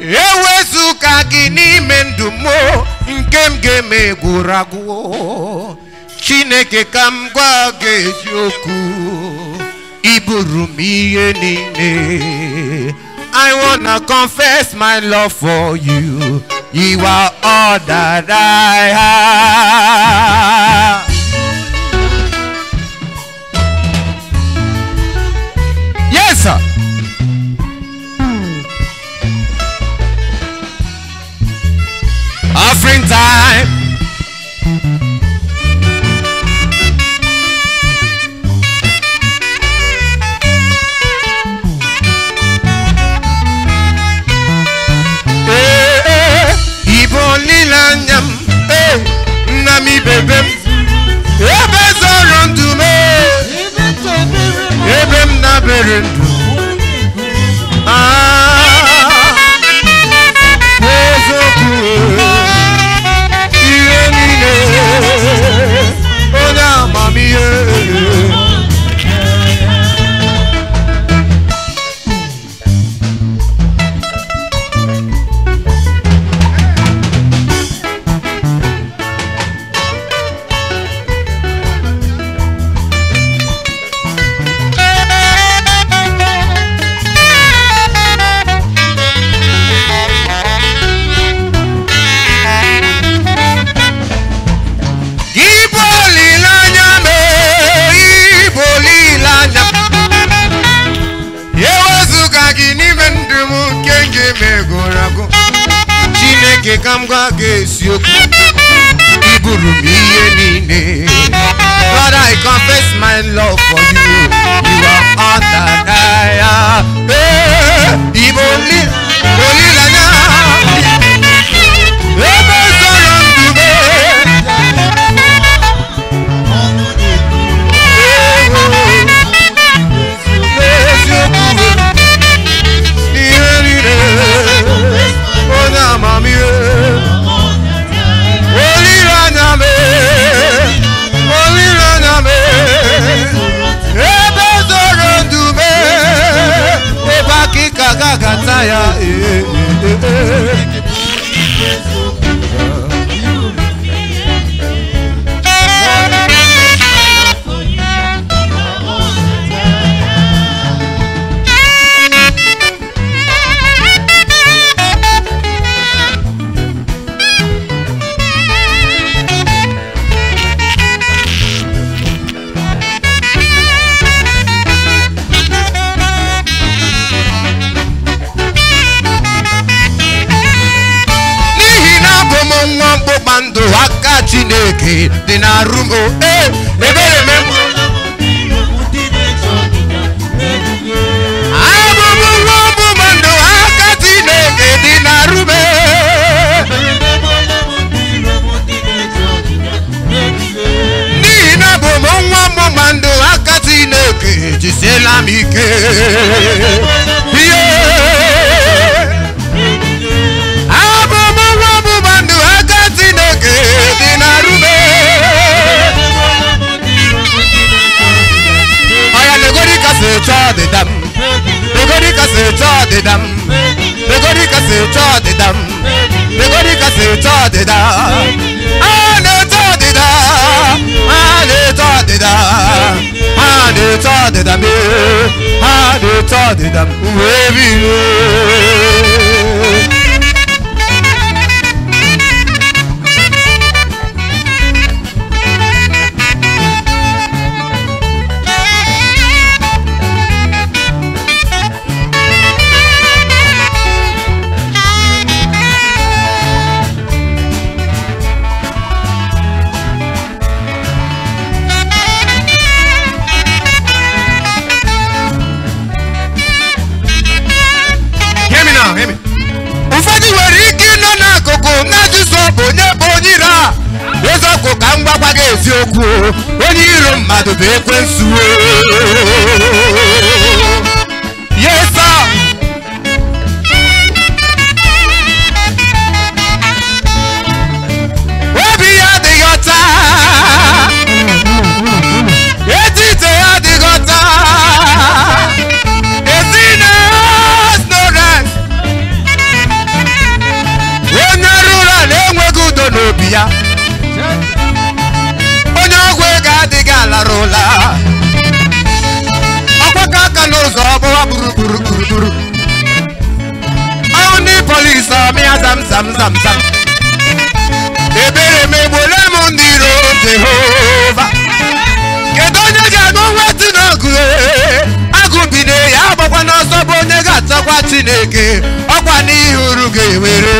ewezụga gị n'ime ndụ m nke chineke ka m gwa gị I wanna confess my love for you. You are all that I have. Offering time. Ee, ee, Ibe olileanya m ee, nna m ibebe m. Ebe zọrọ ndụ m ee, ebe m na-abere ndụ. Ah, Chineke ka m gwa gị eziokwu iburu m ihe niile Lord I confess my love for you. You are all that I dị n'arụ m o oh, eh. Ọdịda m legori kasị chọọ ọdịda m legori kasị chọọ ọdịda a na-eche ọdịda a na-eche ọdịda a na-eche ọdịda m ee, a na-eche ọdịda m wee bilie eziokwu ka m gwakwa gị eziokwu. Onye iro mmadụ bụ ekwensu. ya zam zam zam zam. Ebere m egbole m ndị iro jehova. Kedu onye ga-anụ nwetụ n'ọgụ agụ bi na ya agbakwa n'ọsọ bụ onye ga-atakwa chineke. Ọkwa n'ihi uru ga-ewere.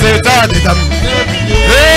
c'est toi de taper. Le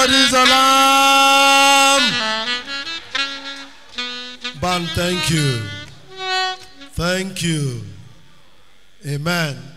worthy is Lamb. Ban, thank you. Thank you. Amen.